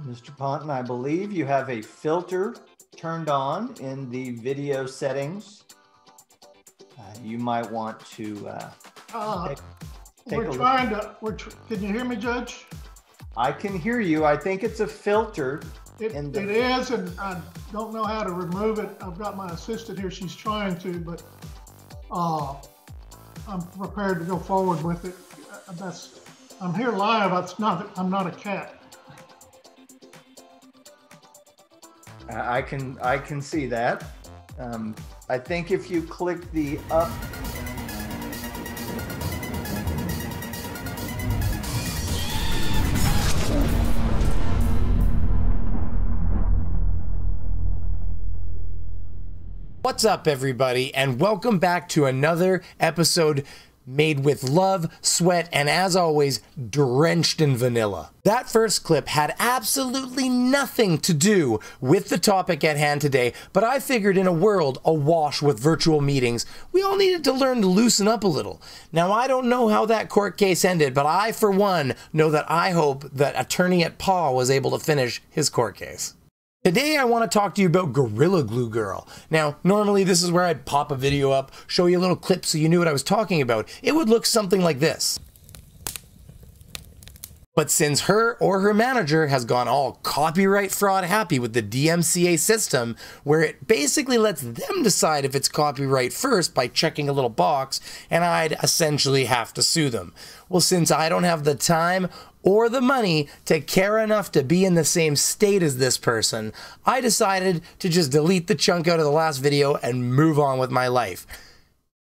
Mr. Ponton, I believe you have a filter turned on in the video settings. Uh, you might want to uh, Uh, take, take we're look. trying to, we're, tr- can you hear me, Judge? I can hear you. I think it's a filter. It, it is, and I don't know how to remove it. I've got my assistant here, she's trying to, but, uh, I'm prepared to go forward with it. Uh, That's, I'm here live, it's not, I'm not a cat. I I can I can see that. Um, I think if you click the up. What's up, everybody, and welcome back to another episode made with love, sweat, and as always, drenched in vanilla. That first clip had absolutely nothing to do with the topic at hand today, but I figured in a world awash with virtual meetings, we all needed to learn to loosen up a little. Now, I don't know how that court case ended, but I, for one, know that I hope that attorney at Paw was able to finish his court case. Today, I want to talk to you about Gorilla Glue Girl. Now, normally this is where I'd pop a video up, show you a little clip so you knew what I was talking about. It would look something like this. But since her or her manager has gone all copyright fraud happy with the DMCA system, where it basically lets them decide if it's copyright first by checking a little box, and I'd essentially have to sue them. Well, since I don't have the time or the money to care enough to be in the same state as this person, I decided to just delete the chunk out of the last video and move on with my life.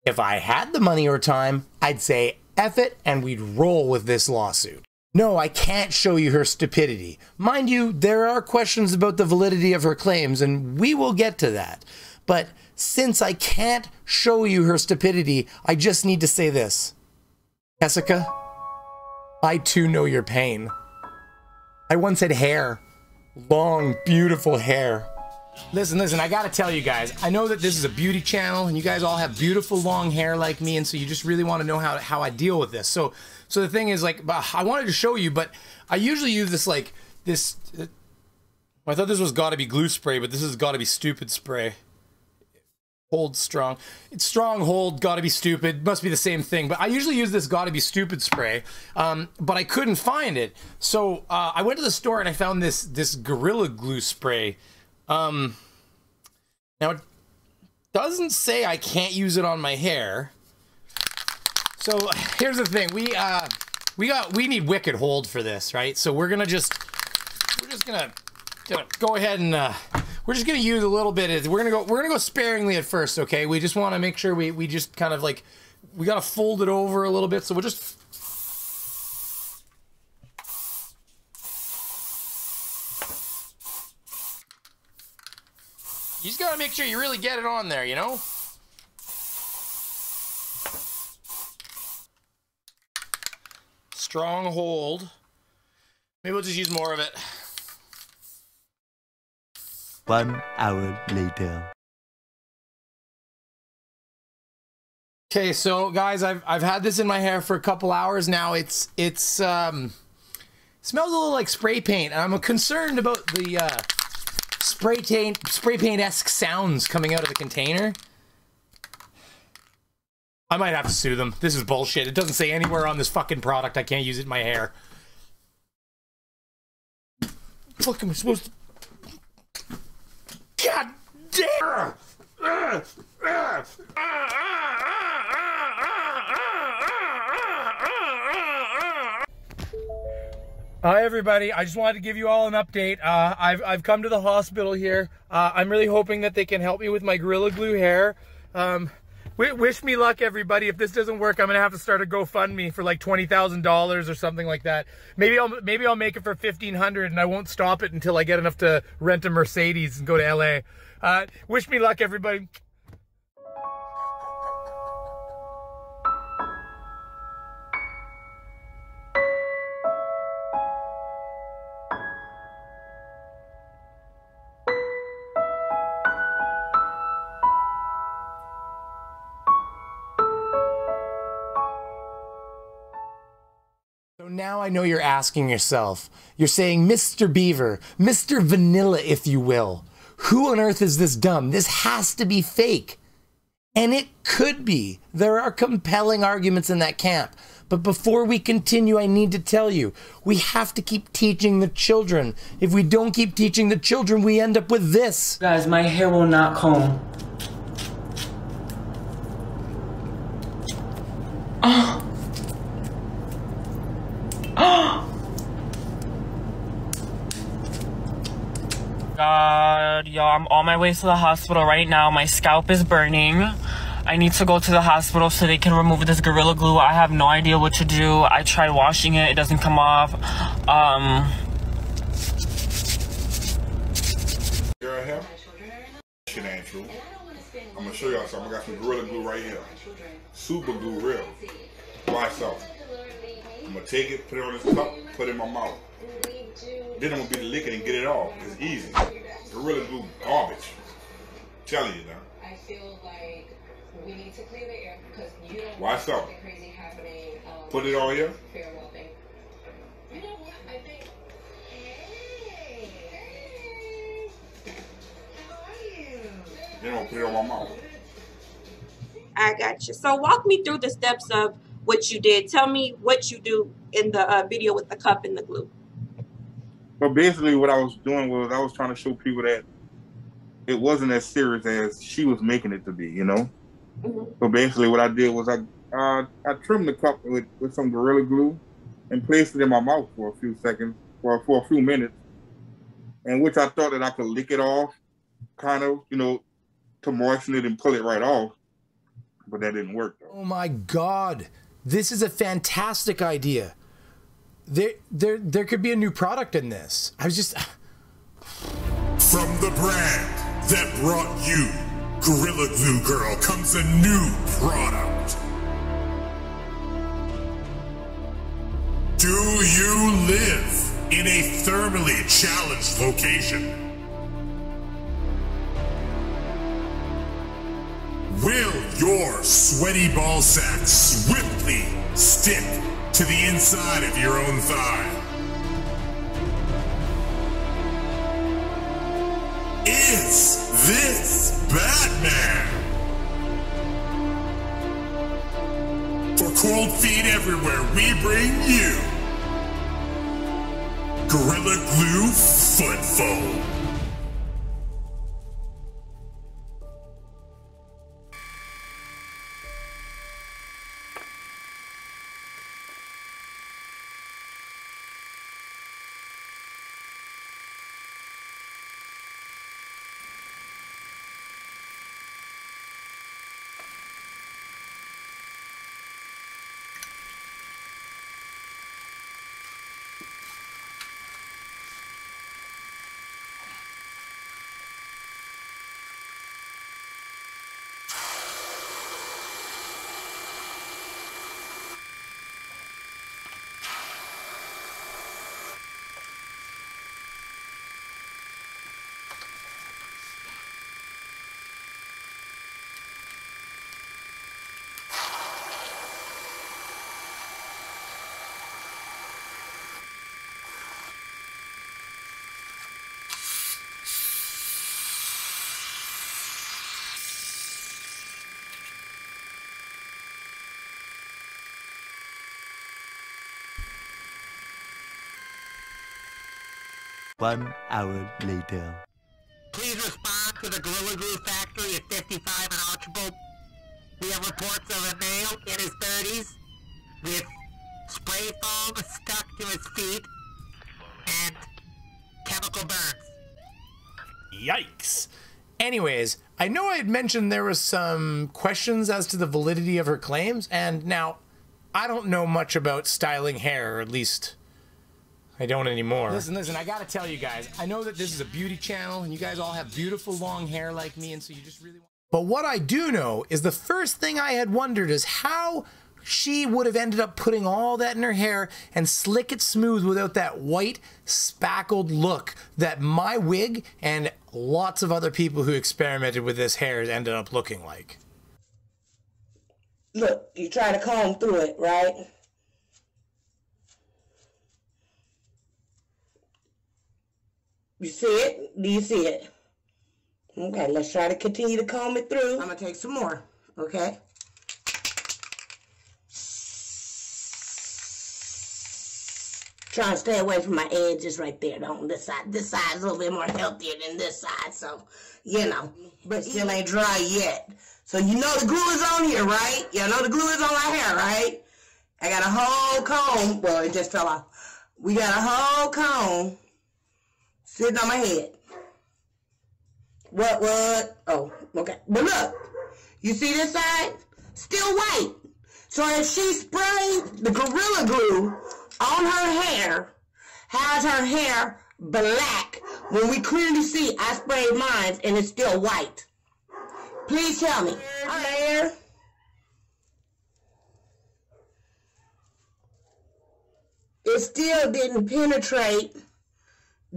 If I had the money or time, I'd say F it and we'd roll with this lawsuit. No, I can't show you her stupidity. Mind you, there are questions about the validity of her claims, and we will get to that. But since I can't show you her stupidity, I just need to say this Tessica, I too know your pain. I once had hair. Long, beautiful hair. Listen, listen, I gotta tell you guys, I know that this is a beauty channel and you guys all have beautiful long hair like me, and so you just really wanna know how, how I deal with this. So, so the thing is, like, I wanted to show you, but I usually use this, like, this. Uh, I thought this was gotta be glue spray, but this has gotta be stupid spray. Hold strong. It's strong, hold, gotta be stupid. Must be the same thing. But I usually use this gotta be stupid spray, um, but I couldn't find it. So uh, I went to the store and I found this this Gorilla Glue spray. Um, now it doesn't say I can't use it on my hair. So here's the thing: we uh, we got we need Wicked Hold for this, right? So we're gonna just we're just gonna, gonna go ahead and uh, we're just gonna use a little bit. Of, we're gonna go we're gonna go sparingly at first, okay? We just want to make sure we we just kind of like we gotta fold it over a little bit, so we'll just. You just gotta make sure you really get it on there, you know? Strong hold. Maybe we'll just use more of it. One hour later. Okay, so guys, I've I've had this in my hair for a couple hours now. It's it's um smells a little like spray paint, and I'm concerned about the uh, spray paint spray paint esque sounds coming out of the container. I might have to sue them. This is bullshit. It doesn't say anywhere on this fucking product I can't use it in my hair. Fuck am I supposed to? God damn! Hi everybody, I just wanted to give you all an update. Uh, I've, I've come to the hospital here. Uh, I'm really hoping that they can help me with my Gorilla Glue hair. Um, wish me luck everybody. If this doesn't work, I'm gonna have to start a GoFundMe for like $20,000 or something like that. Maybe I'll, maybe I'll make it for 1500 and I won't stop it until I get enough to rent a Mercedes and go to LA. Uh, wish me luck everybody. now I know you're asking yourself. You're saying, Mr. Beaver, Mr. Vanilla, if you will, who on earth is this dumb? This has to be fake. And it could be. There are compelling arguments in that camp. But before we continue, I need to tell you we have to keep teaching the children. If we don't keep teaching the children, we end up with this. Guys, my hair will not comb. Y'all, I'm on my way to the hospital right now. My scalp is burning. I need to go to the hospital so they can remove this Gorilla Glue. I have no idea what to do. I tried washing it. It doesn't come off. Um... Girl hair? Shit true. I'm gonna show y'all something. I got some Gorilla Glue right here. Super glue real. Watch out. I'm gonna take it, put it on this cup, put it in my mouth. Then I'm gonna be the lick and get it off. It's easy. Gorilla Glue garbage. telling you now. I feel like we need to clear the air because you don't Why want so? something crazy happening. Um, Put it on here. Farewell thing. You know what? I think. Hey, hey, how are you? Then I'm gonna put it on my mouth. I got you. So walk me through the steps of what you did. Tell me what you do in the uh, video with the cup and the glue. But basically, what I was doing was I was trying to show people that it wasn't as serious as she was making it to be, you know. Mhm. So basically, what I did was I uh, I trimmed the cup with, with some gorilla glue and placed it in my mouth for a few seconds, or for a few minutes, and which I thought that I could lick it off, kind of, you know, to moisten it and pull it right off. But that didn't work though. Oh my god. This is a fantastic idea. There there there could be a new product in this. I was just From the brand that brought you Gorilla Glue Girl comes a new product. Do you live in a thermally challenged location? Will your sweaty ball sack swiftly stick to the inside of your own thigh? Is this Batman? For cold feet everywhere, we bring you Gorilla Glue Foot Foam. One hour later. Please respond to the Gorilla Glue factory at 55 and Archibald. We have reports of a male in his 30s with spray foam stuck to his feet and chemical burns. Yikes. Anyways, I know I had mentioned there was some questions as to the validity of her claims, and now I don't know much about styling hair, or at least I don't anymore. Listen, listen, I gotta tell you guys, I know that this is a beauty channel, and you guys all have beautiful long hair like me, and so you just really want. But what I do know is the first thing I had wondered is how she would have ended up putting all that in her hair and slick it smooth without that white spackled look that my wig and lots of other people who experimented with this hair ended up looking like. Look, you try to comb through it, right? You see it? Do you see it? Okay, let's try to continue to comb it through. I'm gonna take some more, okay? Trying to stay away from my edges right there, on this side. This side's a little bit more healthier than this side, so, you know. But still ain't dry yet. So you know the glue is on here, right? Y'all know the glue is on my hair, right? I got a whole comb. Well, it just fell off. We got a whole comb sitting on my head. What, what? Oh, okay. But look, you see this side? Still white. So if she sprayed the Gorilla Glue on her hair, has her hair black, when we clearly see I sprayed mine and it's still white. Please tell me. Hair. It still didn't penetrate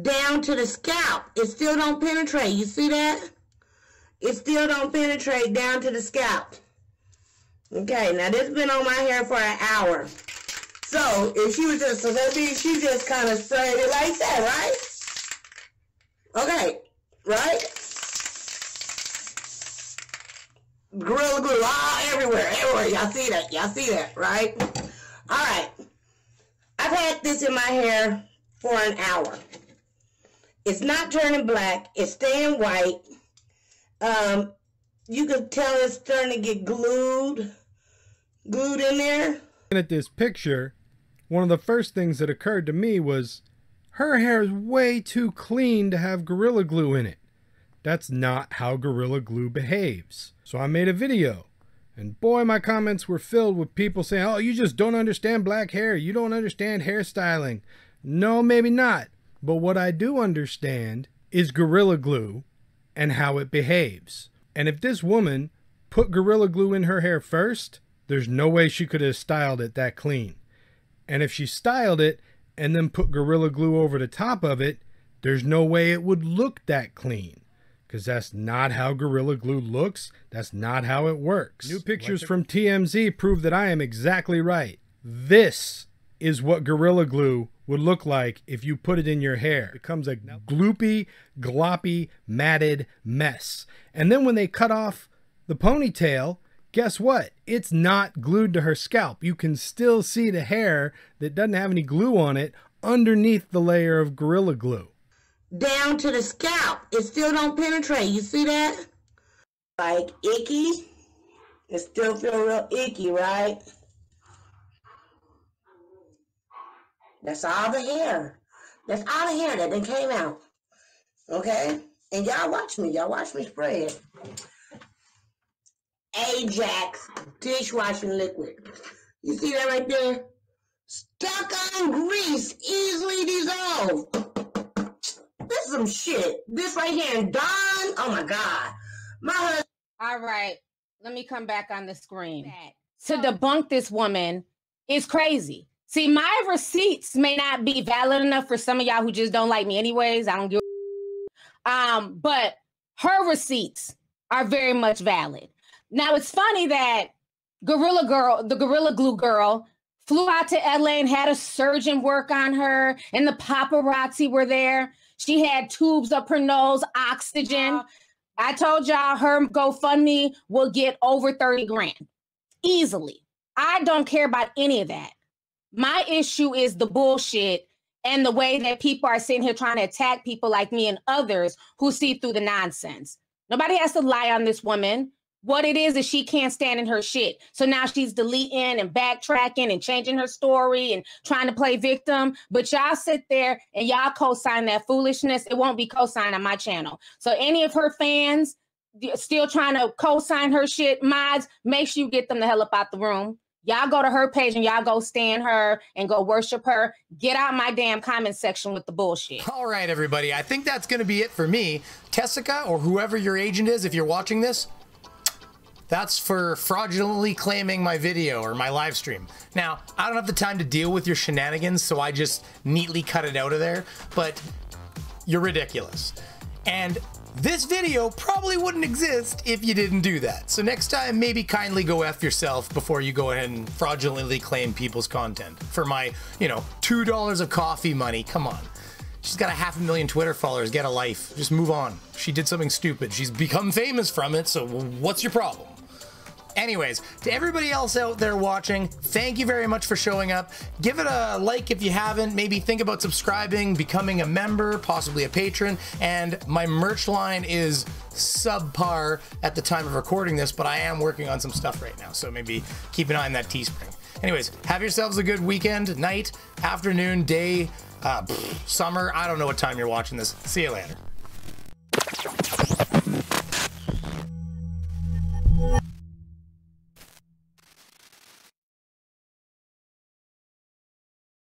down to the scalp. It still don't penetrate. You see that? It still don't penetrate down to the scalp. Okay, now this been on my hair for an hour. So if she was just, so that means she just kind of sprayed it like that, right? Okay, right? Gorilla glue all everywhere, everywhere. Y'all see that? Y'all see that, right? All right. I've had this in my hair for an hour. It's not turning black. It's staying white. Um, you can tell it's starting to get glued, glued in there. Looking at this picture, one of the first things that occurred to me was her hair is way too clean to have Gorilla Glue in it. That's not how Gorilla Glue behaves. So I made a video. And boy, my comments were filled with people saying, oh, you just don't understand black hair. You don't understand hairstyling. No, maybe not. But what I do understand is Gorilla Glue and how it behaves. And if this woman put Gorilla Glue in her hair first, there's no way she could have styled it that clean. And if she styled it and then put Gorilla Glue over the top of it, there's no way it would look that clean. Because that's not how Gorilla Glue looks. That's not how it works. New pictures from TMZ prove that I am exactly right. This is what Gorilla Glue would look like if you put it in your hair. It becomes a gloopy, gloppy, matted mess. And then when they cut off the ponytail, guess what? It's not glued to her scalp. You can still see the hair that doesn't have any glue on it underneath the layer of Gorilla Glue. Down to the scalp. It still don't penetrate. You see that? Like icky. It still feel real icky, right? That's all the hair. That's all the hair that then came out. Okay? And y'all watch me. Y'all watch me spray it. Ajax dishwashing liquid. You see that right there? Stuck on grease, easily dissolved. This is some shit. This right here and Dawn. Oh my God. My husband. All right. Let me come back on the screen. To debunk this woman is crazy. See, my receipts may not be valid enough for some of y'all who just don't like me anyways. I don't give um, but her receipts are very much valid. Now it's funny that Gorilla Girl, the Gorilla Glue girl, flew out to LA and had a surgeon work on her, and the paparazzi were there. She had tubes up her nose, oxygen. I told y'all her GoFundMe will get over 30 grand easily. I don't care about any of that. My issue is the bullshit and the way that people are sitting here trying to attack people like me and others who see through the nonsense. Nobody has to lie on this woman. What it is is she can't stand in her shit. So now she's deleting and backtracking and changing her story and trying to play victim. But y'all sit there and y'all co-sign that foolishness. It won't be co-signed on my channel. So any of her fans still trying to co-sign her shit, mods, make sure you get them the hell up out the room. Y'all go to her page and y'all go stand her and go worship her. Get out my damn comment section with the bullshit. All right, everybody. I think that's going to be it for me. Tessica, or whoever your agent is, if you're watching this, that's for fraudulently claiming my video or my live stream. Now, I don't have the time to deal with your shenanigans, so I just neatly cut it out of there, but you're ridiculous. And this video probably wouldn't exist if you didn't do that. So next time, maybe kindly go F yourself before you go ahead and fraudulently claim people's content for my, you know, $2 of coffee money. Come on. She's got a half a million Twitter followers. Get a life. Just move on. She did something stupid. She's become famous from it, so what's your problem? Anyways, to everybody else out there watching, thank you very much for showing up. Give it a like if you haven't. Maybe think about subscribing, becoming a member, possibly a patron. And my merch line is subpar at the time of recording this, but I am working on some stuff right now. So maybe keep an eye on that Teespring. Anyways, have yourselves a good weekend, night, afternoon, day, uh, summer. I don't know what time you're watching this. See you later.